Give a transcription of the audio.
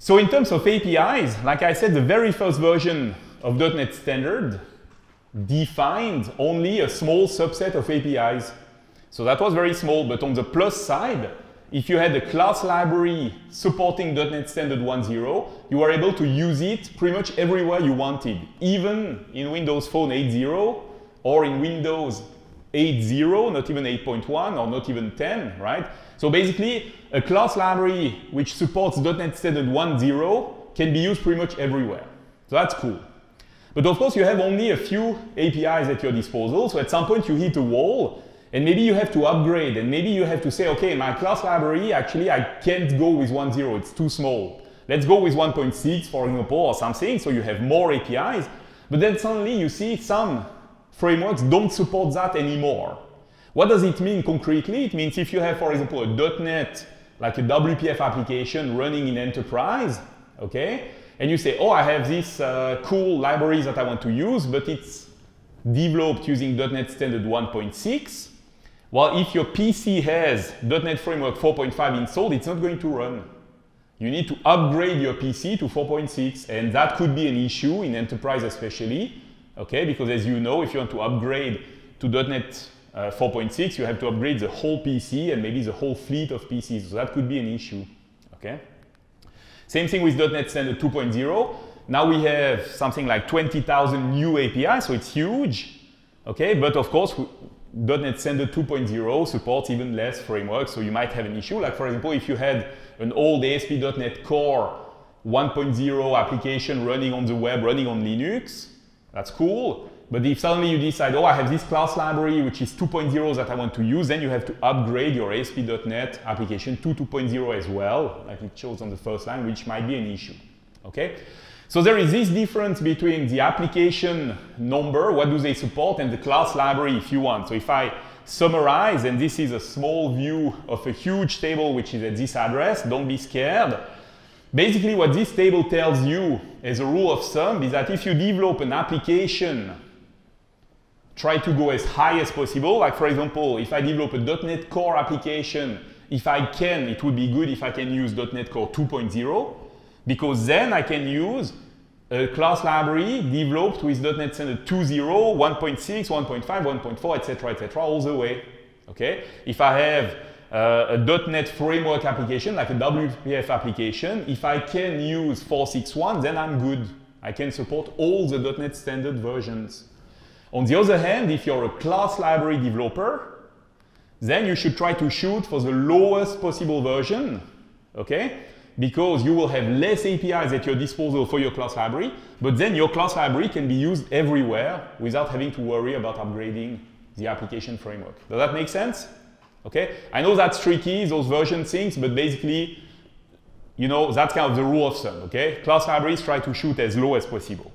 So in terms of APIs, like I said, the very first version of .NET Standard defined only a small subset of APIs. So that was very small, but on the plus side, if you had a class library supporting .NET Standard 1.0, you were able to use it pretty much everywhere you wanted, even in Windows Phone 8.0 or in Windows 8.0, not even 8.1 or not even 10, right? So basically, a class library which supports .NET Standard 1.0 can be used pretty much everywhere. So that's cool. But of course, you have only a few APIs at your disposal. So at some point, you hit a wall and maybe you have to upgrade and maybe you have to say, okay, my class library, actually, I can't go with 1.0, it's too small. Let's go with 1.6, for example, or something, so you have more APIs. But then suddenly you see some frameworks don't support that anymore. What does it mean concretely? It means if you have, for example, a .NET, like a WPF application running in enterprise, okay, and you say, oh, I have this uh, cool library that I want to use, but it's developed using .NET Standard 1.6, well, if your PC has .NET Framework 4.5 installed, it's not going to run. You need to upgrade your PC to 4.6, and that could be an issue in enterprise especially, okay? Because as you know, if you want to upgrade to .NET uh, 4.6, you have to upgrade the whole PC and maybe the whole fleet of PCs. So that could be an issue, okay? Same thing with .NET Standard 2.0. Now we have something like 20,000 new APIs, so it's huge, okay? But of course, .NET Standard 2.0 supports even less frameworks, so you might have an issue. Like for example, if you had an old ASP.NET Core 1.0 application running on the web, running on Linux, that's cool. But if suddenly you decide, oh, I have this class library which is 2.0 that I want to use, then you have to upgrade your ASP.NET application to 2.0 as well, like it shows on the first line, which might be an issue. Okay? So there is this difference between the application number, what do they support, and the class library if you want. So if I summarize, and this is a small view of a huge table which is at this address, don't be scared. Basically what this table tells you as a rule of thumb is that if you develop an application, try to go as high as possible. Like for example, if I develop a .NET Core application, if I can, it would be good if I can use .NET Core 2.0 because then I can use a class library developed with .NET Standard 2.0, 1.6, 1.5, 1.4, etc., etc., all the way. Okay? If I have uh, a .NET framework application, like a WPF application, if I can use 4.6.1, then I'm good. I can support all the .NET Standard versions. On the other hand, if you're a class library developer, then you should try to shoot for the lowest possible version. Okay? because you will have less APIs at your disposal for your class library, but then your class library can be used everywhere without having to worry about upgrading the application framework. Does that make sense? Okay, I know that's tricky, those version things, but basically, you know, that's kind of the rule of thumb, okay? Class libraries try to shoot as low as possible.